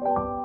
you